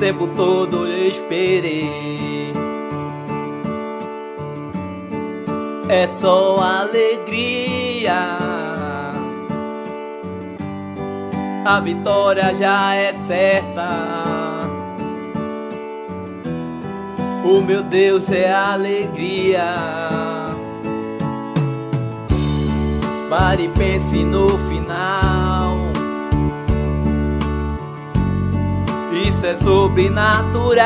Tempo todo eu esperei. É só alegria. A vitória já é certa. O meu Deus é alegria. Pare e pense no final. Isso é sobrenatural.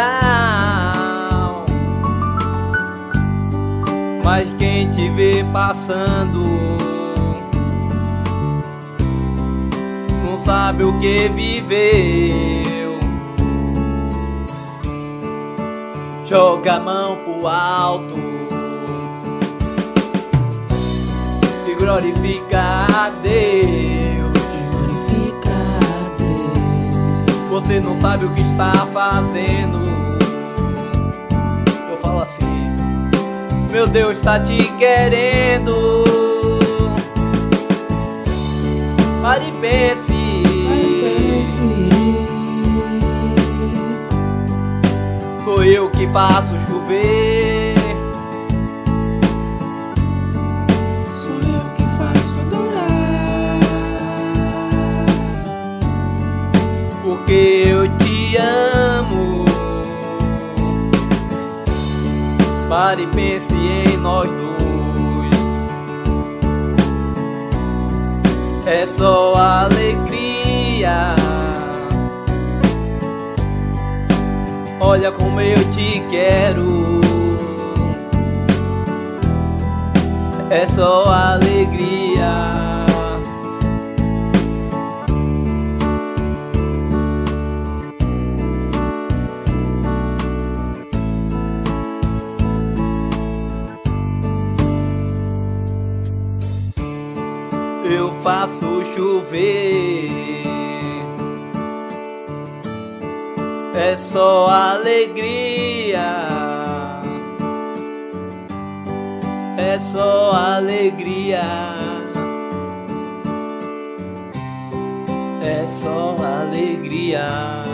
Mas quem te vê passando não sabe o que viveu. Joga a mão pro alto e glorifica a Deus. Você não sabe o que está fazendo. Eu falo assim, meu Deus está te querendo. Pare e pense. Sou eu que faço chover. Porque eu te amo. Pare e pense em nós dois. É só alegria. Olha como eu te quero. É só alegria. Chover. É só alegria. É só alegria. É só alegria.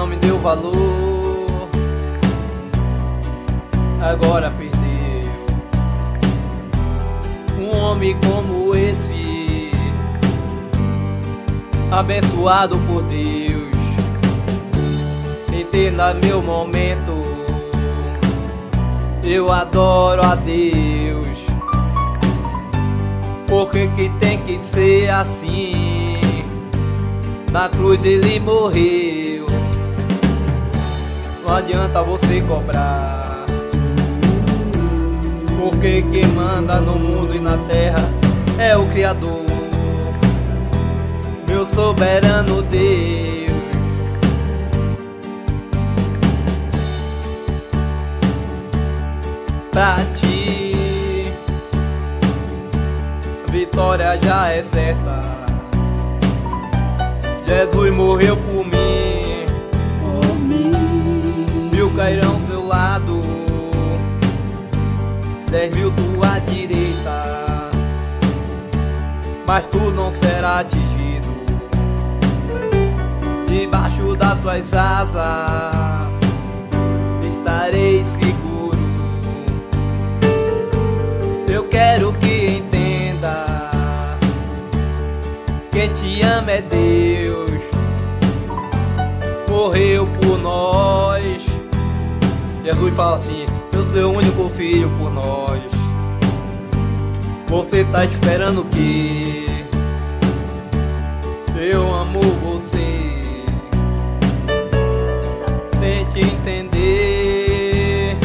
Não me deu valor, agora perdeu. Um homem como esse, abençoado por Deus. Entenda meu momento, eu adoro a Deus. Porque que tem que ser assim? Na cruz ele morreu. Não adianta você cobrar. Porque quem manda no mundo e na terra é o Criador. Meu soberano Deus. Pra ti, a vitória já é certa. Jesus morreu por mim, 10 mil tua direita. Mas tu não será atingido Debaixo das tuas asas. Estarei seguro. Eu quero que entenda Quem te ama é Deus. Morreu por nós. Jesus fala assim eu sou o único filho por nós. Você tá esperando o quê? Eu amo você. Tente entender,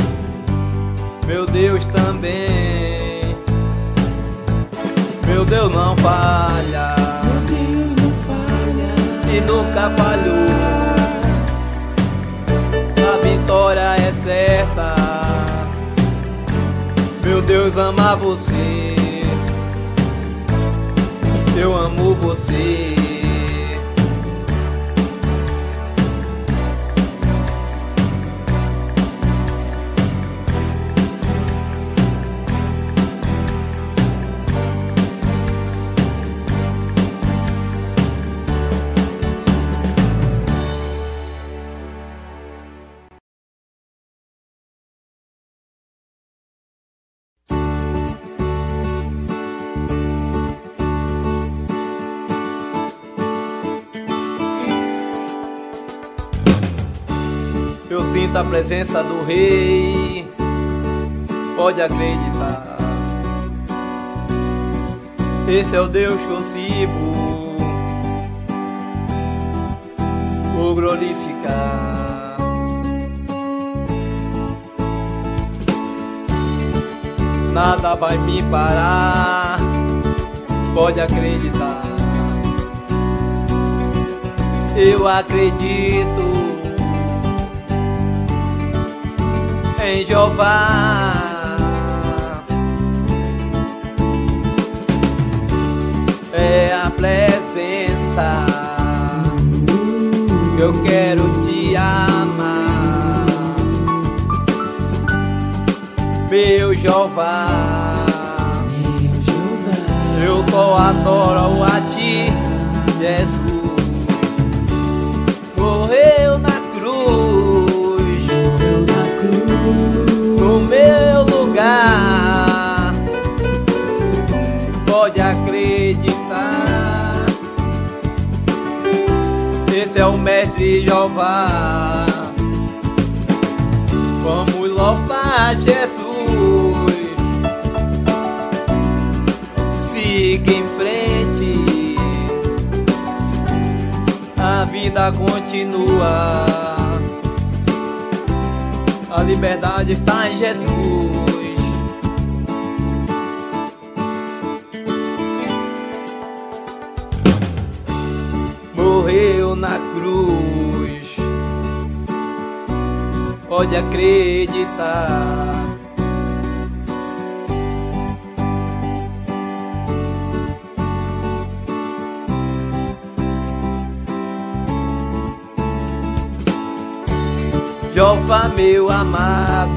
meu Deus também. Meu Deus não falha. Meu Deus não nunca falhou. Deus ama você. Eu amo você. Eu sinto a presença do rei. Pode acreditar. Esse é o Deus que eu sirvo. Vou glorificar. Nada vai me parar. Pode acreditar. Eu acredito. Em Jeová. É a presença que eu quero te amar, meu Jeová. Eu só adoro a ti, Jesus. Morreu Mestre Jeová. Vamos louvar Jesus. Siga em frente. A vida continua. A liberdade está em Jesus. Morreu na cruz. Pode acreditar. Jeová meu amado,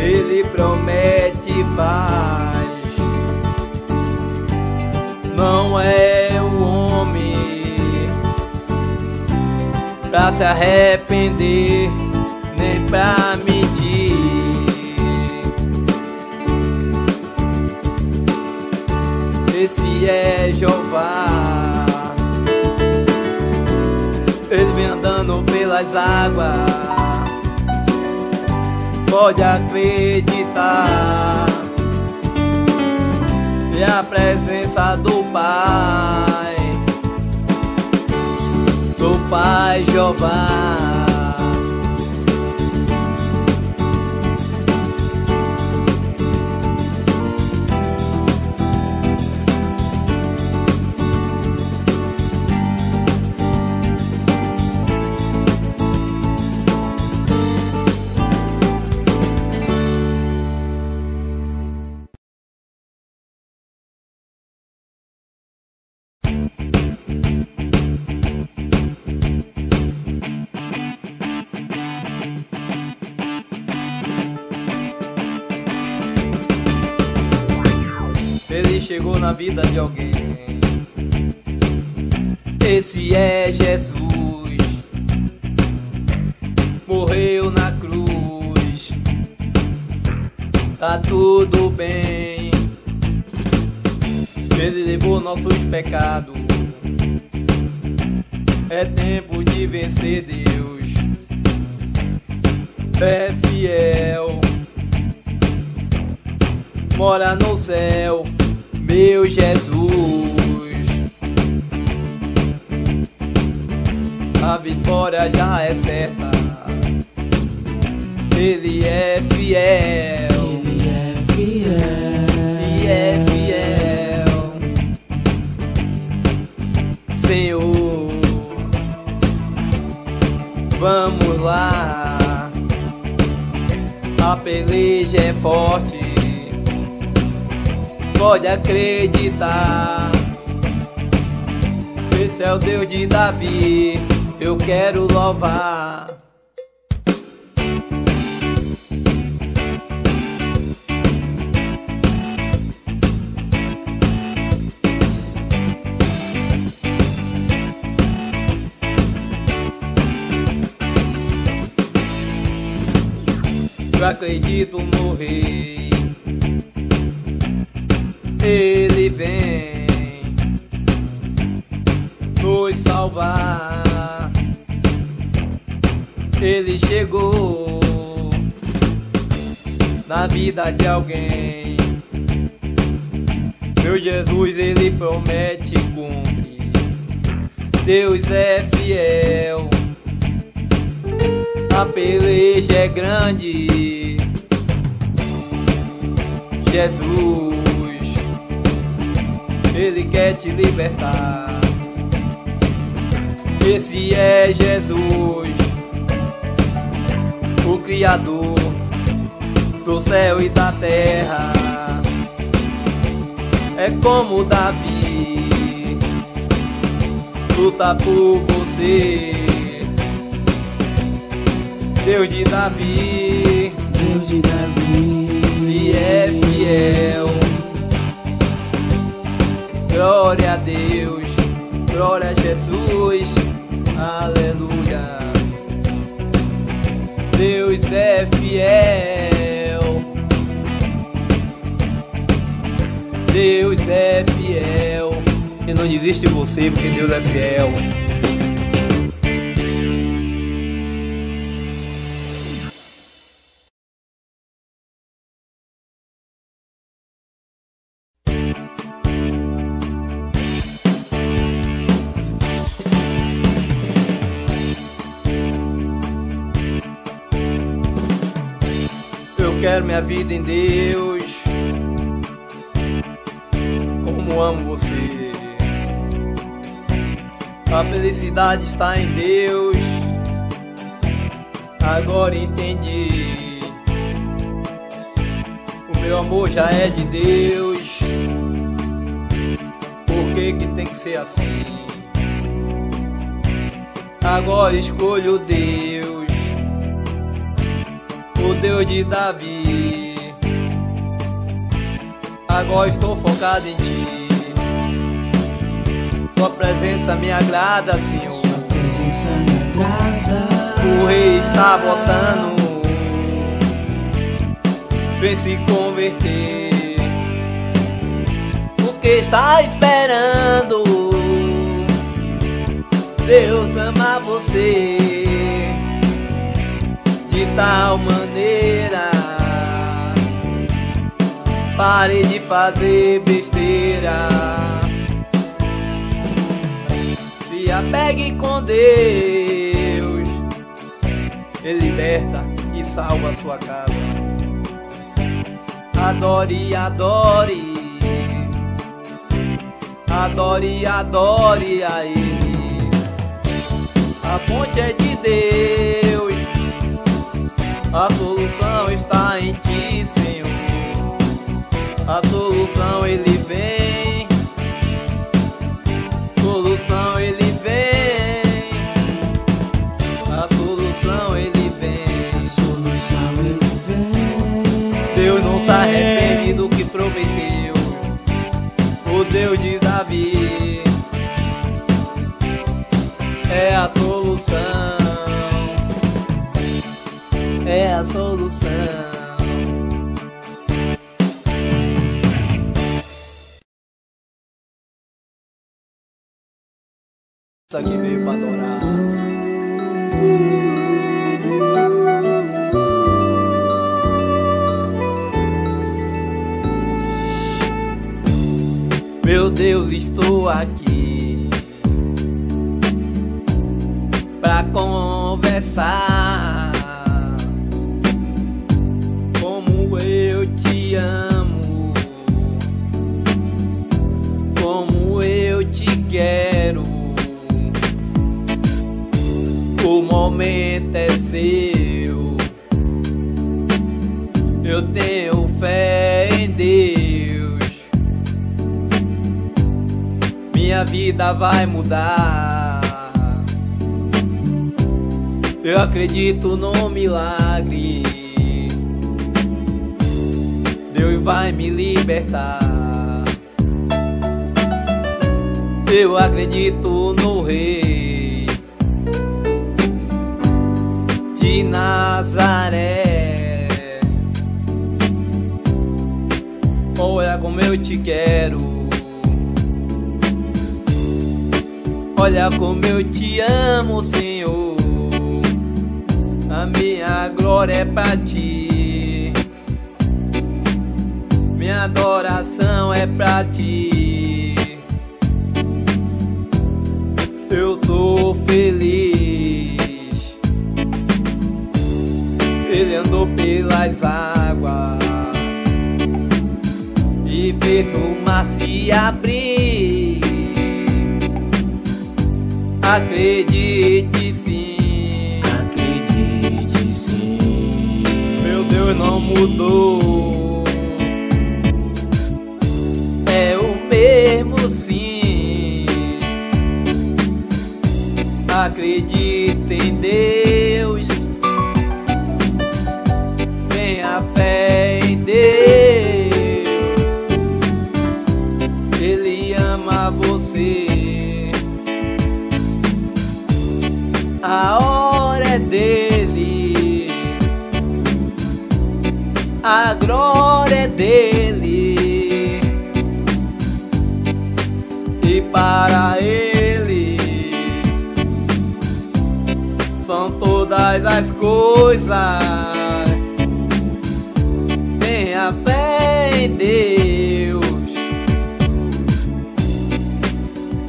Ele promete faz. Se arrepender, nem pra mentir. Esse é Jeová. Ele vem andando pelas águas. Pode acreditar. E a presença do Pai, Pai Jeová. Chegou na vida de alguém. Esse é Jesus. Morreu na cruz. Tá tudo bem. Ele levou nossos pecados. É tempo de vencer Deus. É fiel mora no céu, meu Jesus. A vitória já é certa, Ele é fiel Ele é fiel. e é fiel. Senhor. Vamos lá, a peleja é forte, pode acreditar. Esse é o Deus de Davi, eu quero louvar. Eu acredito no rei. Ele vem nos salvar. Ele chegou na vida de alguém. Meu Jesus, ele promete cumprir. Deus é fiel a peleja é grande. Jesus, Ele quer te libertar. Esse é Jesus, o Criador do céu e da terra. É como Davi, luta por você. Deus de Davi, Deus de Davi, e é fiel. Glória a Deus, glória a Jesus, aleluia. Deus é fiel. Deus é fiel. E não desiste de você, porque Deus é fiel. Quero minha vida em Deus. Como amo você. A felicidade está em Deus. Agora entendi. O meu amor já é de Deus. Por que que tem que ser assim? Agora escolho Deus o Deus de Davi. Agora estou focado em ti. Sua presença me agrada, Senhor. Sua presença me agrada. O rei está voltando. Vem se converter. O que está esperando? Deus ama você de tal maneira. Pare de fazer besteira. Se apegue com Deus. Ele liberta e salva a sua casa. Adore, adore. Adore, adore a Ele. A fonte é de Deus. A solução está em ti, Senhor. A solução ele vem. Solução ele vem. A solução ele vem. Solução ele vem. Deus não se arrepende do que prometeu. O Deus de Davi é a solução. É a solução. Isso aqui veio pra adorar. Meu Deus, estou aqui pra conversar. como eu te amo, como eu te quero. O momento é seu, eu tenho fé em Deus. Minha vida vai mudar. Eu acredito no milagre. Deus vai me libertar. Eu acredito no Rei de Nazaré. Olha como eu te quero. Olha como eu te amo, Senhor. A minha glória é pra ti. Minha adoração é pra ti. Eu sou feliz. Ele andou pelas águas e fez o mar se abrir. Acredite sim, Acredite sim. meu Deus não mudou. Mesmo sim. Acredite em Deus. Tenha fé em Deus. Ele ama você. A hora é dele. A glória é dele. Para ele são todas as coisas. Tenha fé em Deus.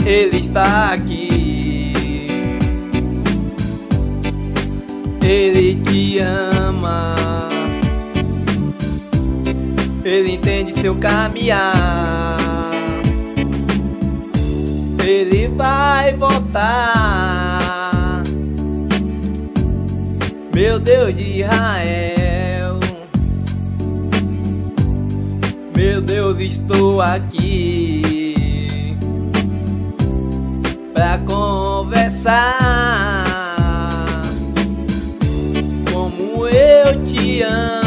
Ele está aqui. Ele te ama. Ele entende seu caminhar. Ele vai voltar. Meu Deus de Israel. Meu Deus, estou aqui pra conversar. Como eu te amo,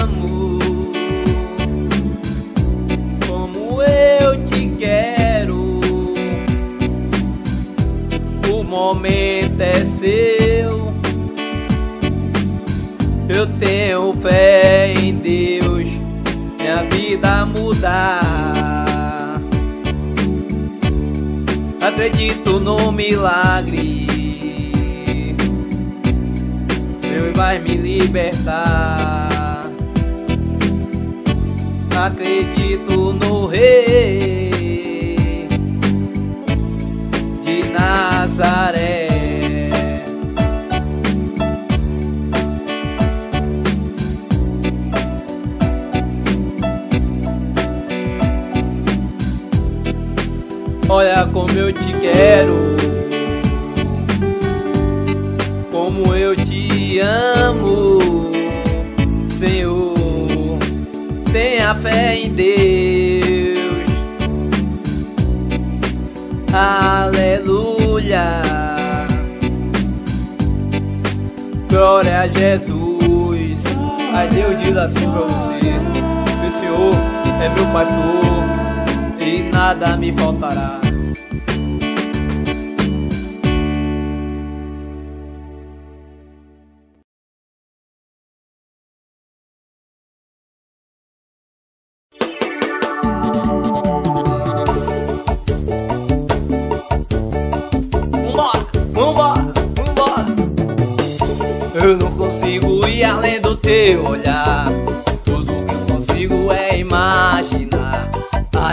momento é seu. Eu tenho fé em Deus, minha vida mudar. Acredito no milagre. Deus vai me libertar. Acredito no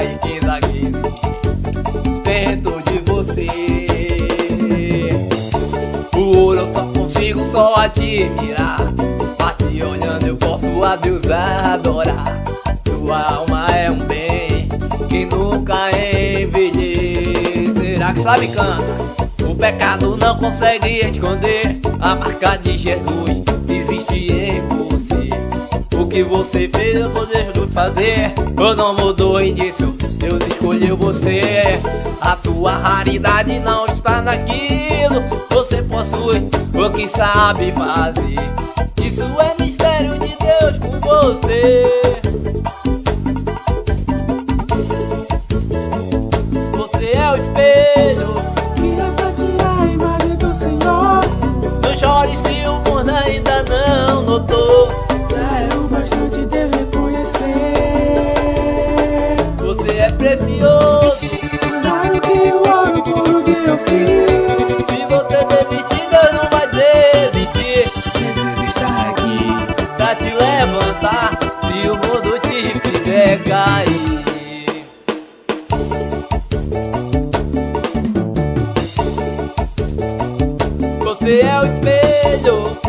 que existe dentro de você. Ouro eu só consigo só admirar. Mas te olhando eu posso a Deus adorar. Tua alma é um bem que nunca envelhece. Será que sabe canta? O pecado não consegue esconder a marca de Jesus. O que você fez, eu sou de fazer. Eu não mudou início, Deus escolheu você. A sua raridade não está naquilo. Você possui o que sabe fazer. Isso é mistério de Deus com. Você Se você desistir, Deus não vai desistir. Jesus está aqui. Pra te levantar, se o mundo te fizer cair. Você é o espelho.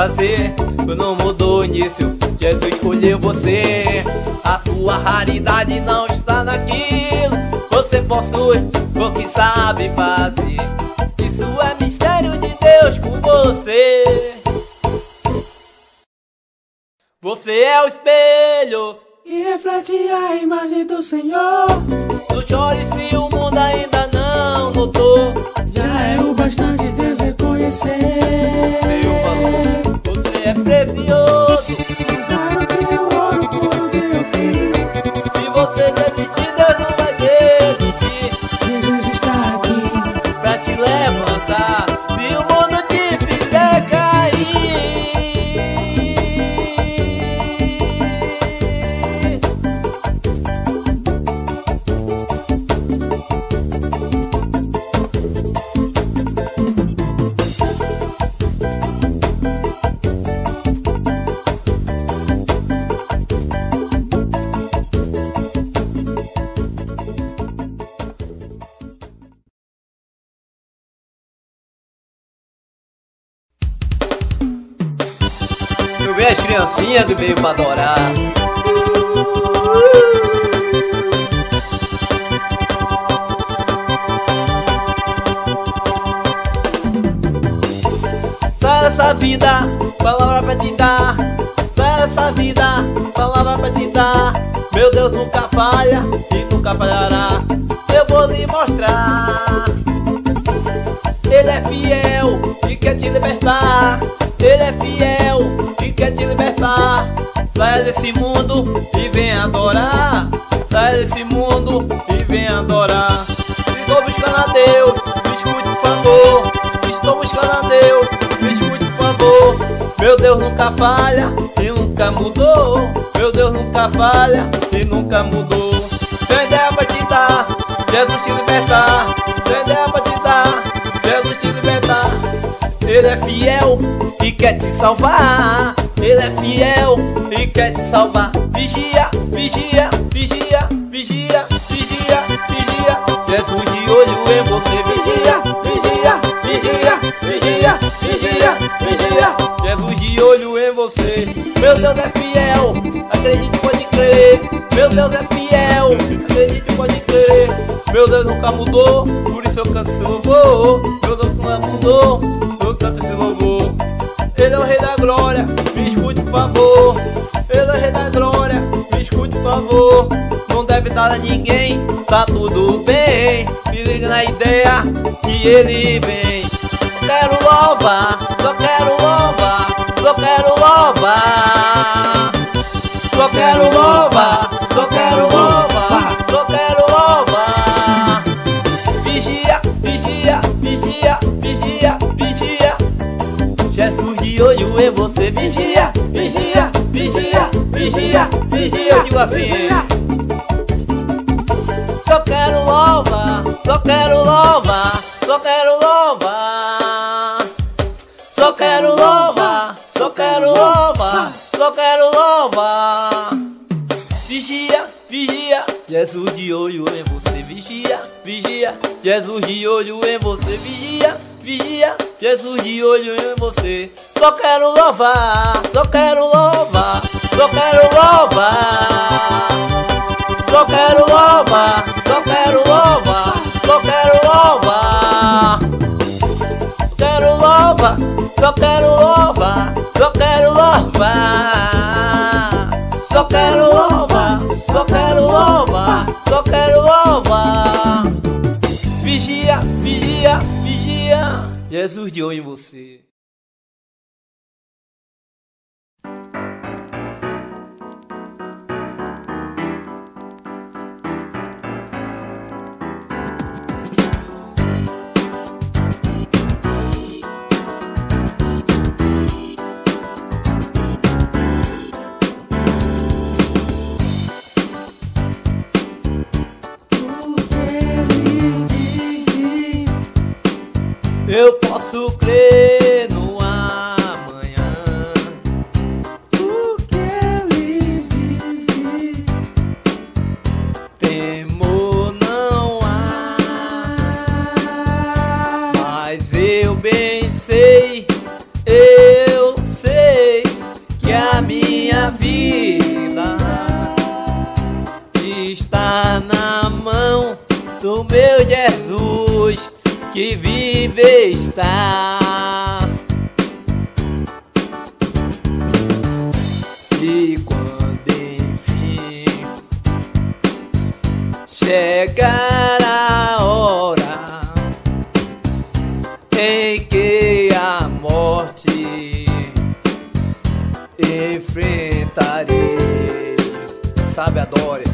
Fazer. Não mudou início, Jesus escolheu você. A sua raridade não está naquilo. Você possui o que sabe fazer. Isso é mistério de Deus com você. Você é o espelho Que reflete a imagem do Senhor. Não chore se o mundo ainda não notou Já é o bastante Deus reconhecer. Precioso que veio pra adorar. Sai dessa vida, palavra pra te dar. Sai dessa vida, palavra pra te dar. Meu Deus nunca falha e nunca falhará. Eu vou lhe mostrar. Ele é fiel e quer te libertar. Ele é fiel desse mundo e vem adorar. Saia desse mundo e vem adorar. Estou buscando a Deus, me escute por favor. Estou buscando a Deus, me escute por favor. Meu Deus nunca falha e nunca mudou. Meu Deus nunca falha e nunca mudou. Tem ideia pra te dar, Jesus te libertar. Tem ideia pra te Ele é fiel e quer te salvar. Ele é fiel e quer te salvar. Vigia, vigia, vigia, vigia, vigia, vigia. Jesus de olho em você. Vigia, vigia, vigia, vigia, vigia, vigia. Jesus de olho em você. Meu Deus é fiel, acredite, pode crer. Meu Deus é fiel, acredite, pode crer. Meu Deus nunca mudou, por isso eu canto esse louvor. Meu Deus nunca mudou, Ele é o rei da glória, me escute por favor Ele é o rei da glória, me escute por favor Não deve nada a ninguém, tá tudo bem Me liga na ideia que ele vem. Quero louvar, só quero louvar, só quero louvar. Só quero louvar, só quero louvar, só quero louvar. De olho em você, vigia, vigia, vigia, vigia, vigia. Eu digo assim. Só quero louvar, só quero louvar, só quero louvar. Só quero louvar, só quero louvar, só quero louvar. Vigia, vigia, Jesus de olho em você, vigia, vigia, Jesus de olho em você, vigia, vigia, Jesus de olho em você. Só quero louvar, só quero louvar, só quero louvar. Só quero louvar, Jesus de olho em você. Eu posso crer no amanhã. Porque ele vive. Temor não há, mas eu bem sei, eu sei que a minha vida está na mão do meu Jesus que vive está. E quando enfim chegar a hora em que a morte enfrentarei, sabe a Dória,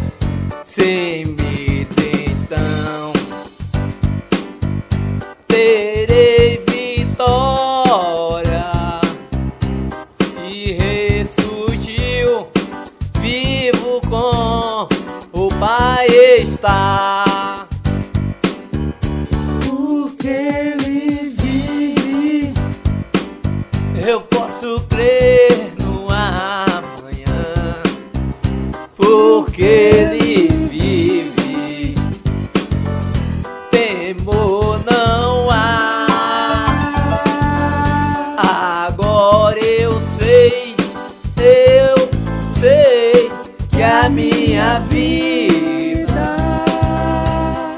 a minha vida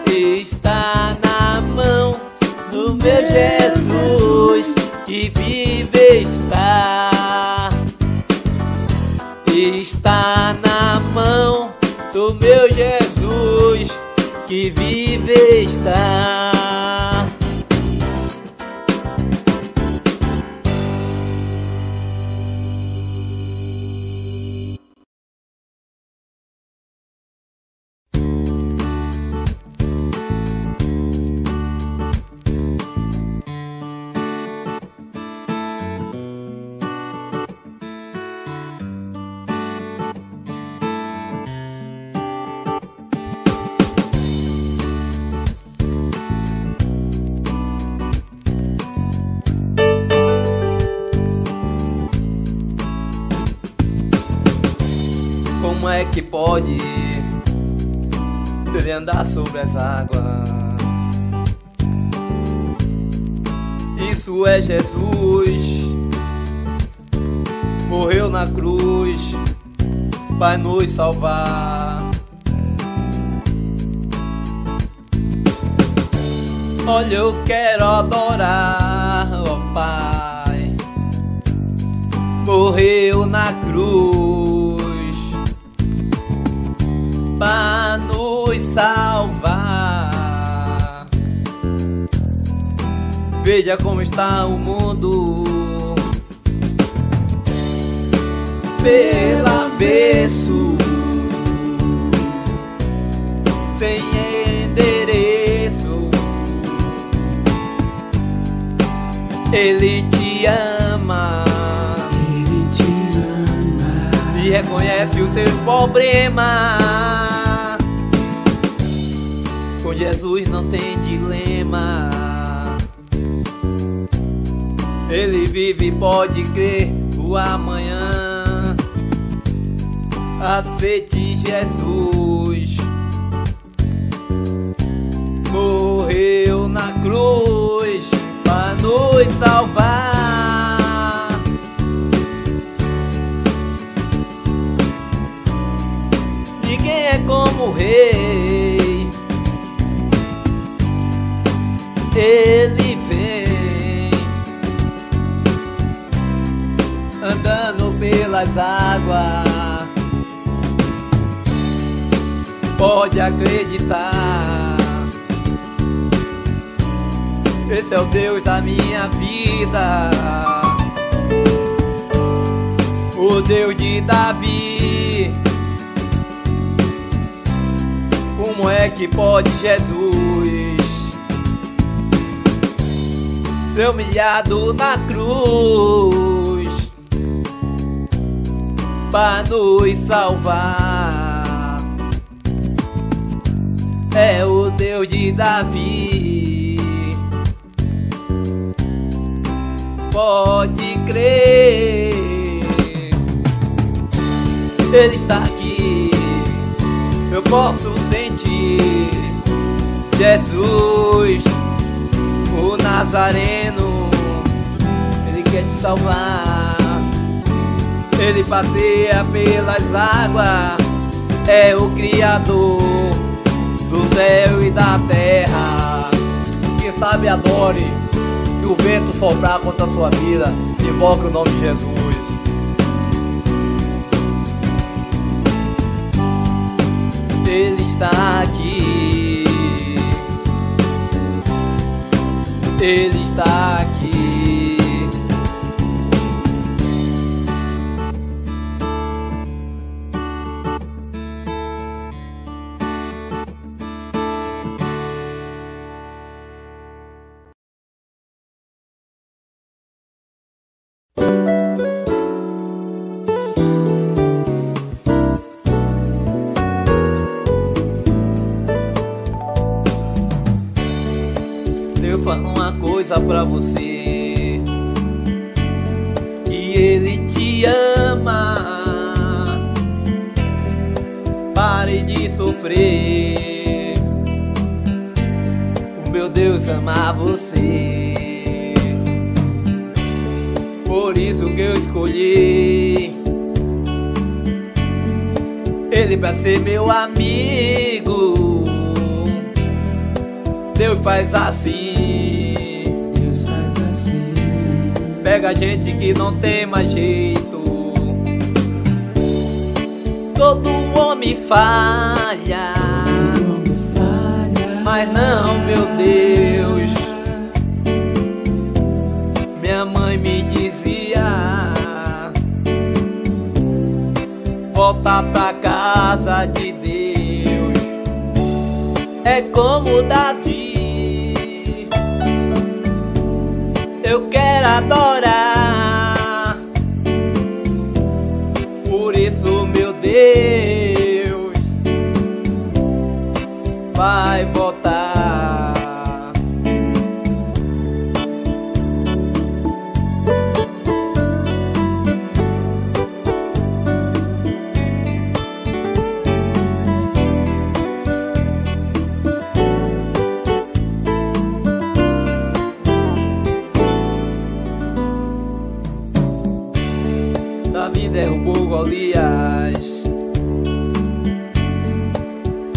está na mão do meu Jesus que vive está. Está na mão do meu Jesus que vive está. Para nos salvar. Olha, eu quero adorar, ó Pai. Morreu na cruz para nos salvar. Veja como está o mundo pelo avesso, sem endereço. Ele te ama Ele te ama. e reconhece os seus problemas. Com Jesus não tem dilema. Ele vive e pode crer o amanhã. Aceite Jesus. Morreu na cruz para nos salvar. Ninguém é como o rei. Ele vem andando pelas águas. Pode acreditar. Esse é o Deus da minha vida. O Deus de Davi. Como é que pode Jesus ser humilhado na cruz para nos salvar? É o Deus de Davi. Pode crer, Ele está aqui. Eu posso sentir Jesus, o Nazareno. Ele quer te salvar. Ele passeia pelas águas. É o Criador do céu e da terra. Quem sabe adore e o vento soprar contra a sua vida. Invoque o nome de Jesus. Ele está aqui. Ele está aqui. Pra você. Que ele te ama. Pare de sofrer. O meu Deus ama você. Por isso que eu escolhi Ele pra ser meu amigo. Deus faz assim Pega gente que não tem mais jeito. Todo homem falha, mas não, meu Deus. Minha mãe me dizia: Volta pra casa de Deus. É como Davi. Adorar. Por isso, meu Deus, vai voltar.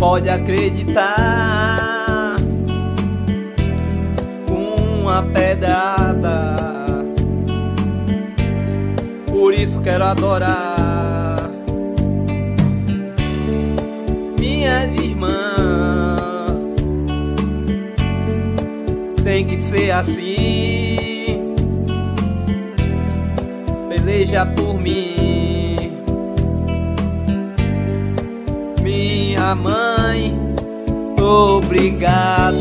Pode acreditar. Uma pedrada. Por isso quero adorar. Minhas irmãs. Tem que ser assim. Peleja por mim. Minha mãe, obrigado.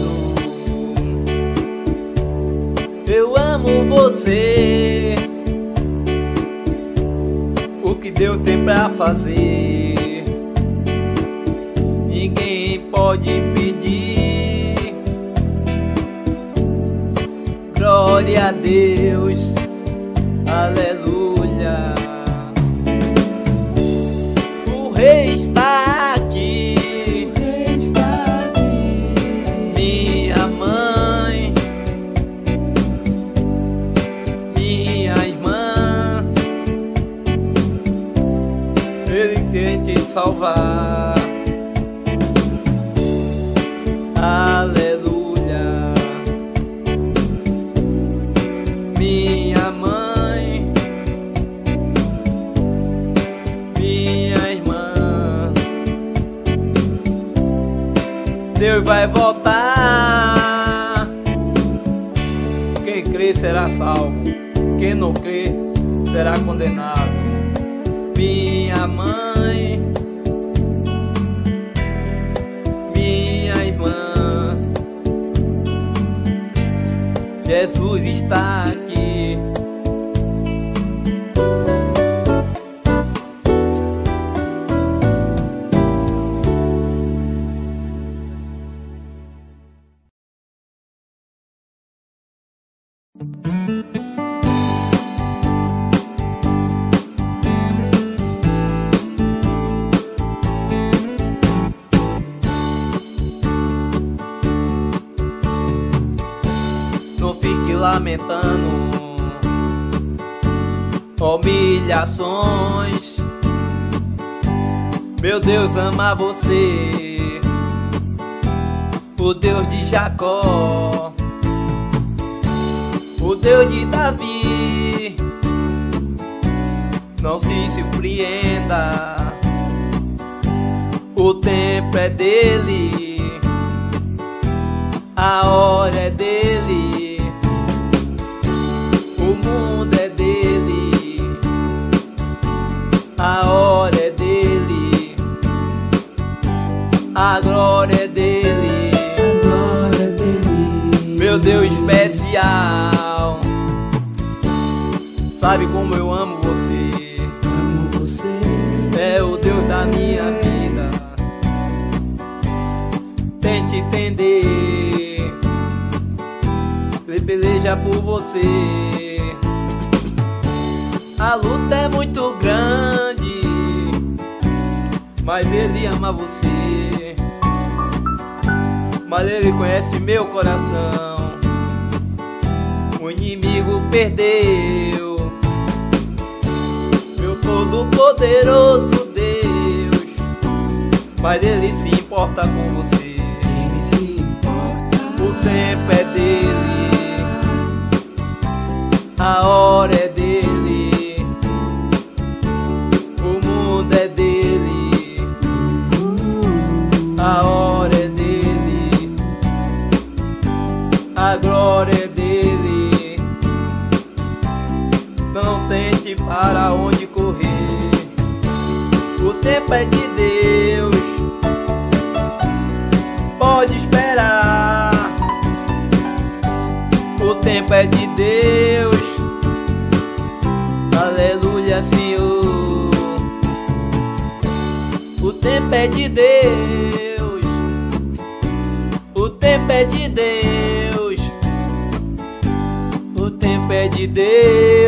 Eu amo você. O que Deus tem pra fazer, ninguém pode pedir. Glória a Deus, aleluia. Ele quer te salvar. Aleluia. Minha mãe, minha irmã. Deus vai voltar. Quem crê será salvo, quem não crê será condenado. Jesus está lamentando humilhações. Meu Deus ama você, o Deus de Jacó, o Deus de Davi. Não se surpreenda, o tempo é dele a hora é dele, a hora é dele, a glória é dele, A glória dele. meu Deus especial. Sabe como eu amo você, Amo você. é o Deus da minha vida. Tente entender, ele peleja por você. A luta é muito grande, mas ele ama você. Mas ele conhece meu coração. O inimigo perdeu. Meu todo-poderoso Deus, mas ele se importa com você. Ele se importa. O tempo é dele, a hora é É de Deus. Aleluia, Senhor. O tempo é de Deus. O tempo é de Deus. O tempo é de Deus.